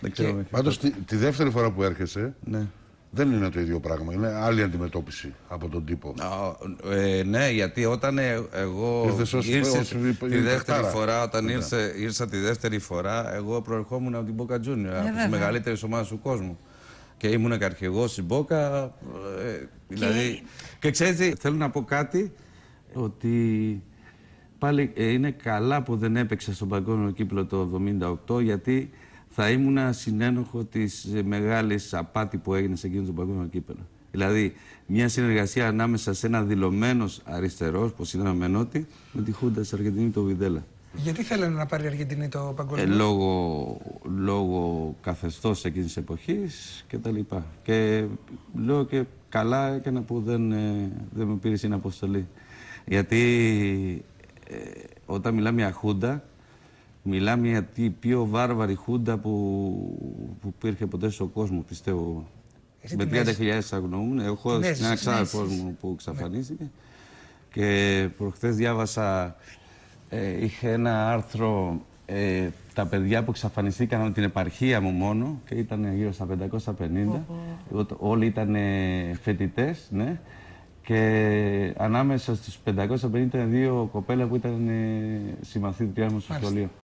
Δεν ξέρω. Και... μέχρι Πάντως τότε. τη, τη δεύτερη φορά που έρχεσαι Ναι. δεν είναι το ίδιο πράγμα. Είναι άλλη αντιμετώπιση από τον τύπο. Α, ε, ναι, γιατί όταν ε, εγώ Ήρθες ως- ήρθα ως- τη η- η δεύτερη παιχτάρα. φορά, όταν Ναι. ήρθε, ήρθα τη δεύτερη φορά, εγώ προερχόμουν από την Boca Junior, από τις βέβαια. μεγαλύτερες ομάδες του κόσμου. Και ήμουν καρχηγός στην Boca, ε, δηλαδή... Και ξέρεις, τι, θέλω να πω κάτι, ότι πάλι ε, είναι καλά που δεν έπαιξα στον παγκόσμιο κύπλο το 78, γιατί θα ήμουν συνένοχο της ε, μεγάλης απάτη που έγινε σε εκείνο το παγκόσμιο κύπελο. Δηλαδή, μια συνεργασία ανάμεσα σε ένα δηλωμένος αριστερός, όπω ήταν ο Μενώτη, με τη Χούντα της Αργεντινή, το Βιδέλα. Γιατί θέλανε να πάρει η Αργεντινή το Ε, παγκόσμιο. λόγω λόγω καθεστώς εκείνης της εποχής και τα λοιπά. Και λέω και καλά έκανα που δεν, ε, δεν με πήρε στην αποστολή. Γιατί ε, όταν μιλάμε για χούντα, μιλάμε για τη πιο βάρβαρη χούντα που, που υπήρχε ποτέ στον κόσμο, πιστεύω. Εσύ Με την έχεις. 30.000 αγνοούμουν. Έχω Την ένα έζησες, την ξάδερφός έζησες. μου που εξαφανίστηκε. Και προχθές διάβασα, ε, είχε ένα άρθρο ε, τα παιδιά που εξαφανιστήκαν από την επαρχία μου μόνο και ήταν γύρω στα 550. Ο- Όλοι ήταν φοιτητές, ναι. Και ανάμεσα στους 552 κοπέλα που ήταν ε, συμμαθήτριά μου στο σχολείο.